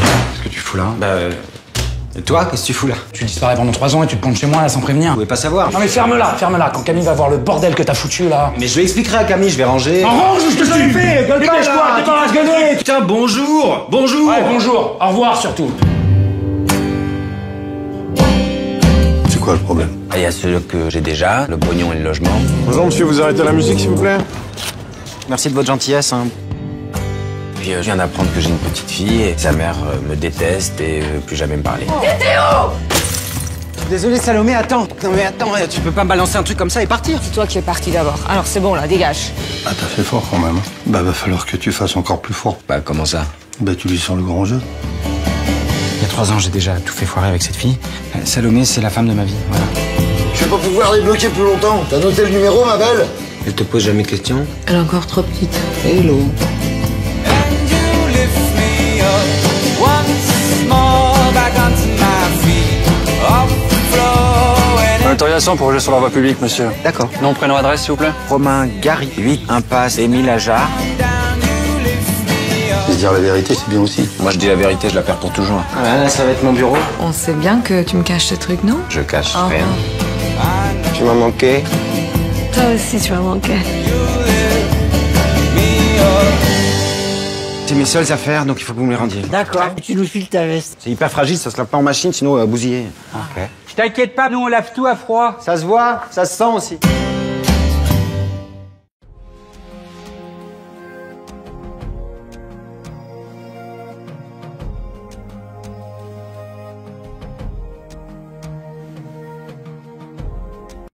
Qu'est-ce que tu fous là Bah. euh, Et toi, qu'est-ce que tu fous là Tu disparais pendant trois ans et tu te plantes chez moi là sans prévenir. Vous pouvez pas savoir. Non mais ferme-la, ferme-la, quand Camille va voir le bordel que t'as foutu là. Mais je lui expliquerai à Camille, je vais ranger. Range ce que ça lui fait Gueule pas Dépêche-toi, là, t'es pas à se gueuler Putain, bonjour Bonjour Ouais, bonjour, au revoir surtout. C'est quoi le problème Il y a ceux que j'ai déjà, le pognon et le logement. Bonjour monsieur, vous arrêtez la musique s'il vous plaît? Merci de votre gentillesse. Hein. Puis euh, je viens d'apprendre que j'ai une petite fille et sa mère euh, me déteste et veut plus jamais me parler. Désolé Salomé, attends. Non mais attends, euh, tu peux pas me balancer un truc comme ça et partir. C'est toi qui es parti d'abord. Alors c'est bon là, dégage. Ah t'as fait fort quand même. Bah va falloir que tu fasses encore plus fort. Bah comment ça? Bah tu lui sens le grand jeu. Il y a trois ans, j'ai déjà tout fait foirer avec cette fille. Euh, Salomé, c'est la femme de ma vie, voilà. Je vais pas pouvoir les bloquer plus longtemps. T'as noté le numéro, ma belle? Elle te pose jamais de questions? Elle est encore trop petite. Hello. Autorisation pour jouer sur la voie publique, monsieur. D'accord. Nom, prénom, adresse, s'il vous plaît. Romain Gary, 8 impasse Émile Ajar. Se dire la vérité, c'est bien aussi. Moi je dis la vérité, je la perds pour toujours. Voilà, ça va être mon bureau. On sait bien que tu me caches ce truc, non? Je cache Ah. rien. Tu m'as manqué. Toi aussi, tu m'as manqué. Mes seules affaires, donc il faut que vous me les rendiez. D'accord. Tu nous files ta veste. C'est hyper fragile, ça se lave pas en machine, sinon elle va bousiller. Ok. T'inquiète pas, nous on lave tout à froid. Ça se voit, ça se sent aussi.